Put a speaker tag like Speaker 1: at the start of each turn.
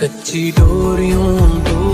Speaker 1: कच्ची डोरियों डोर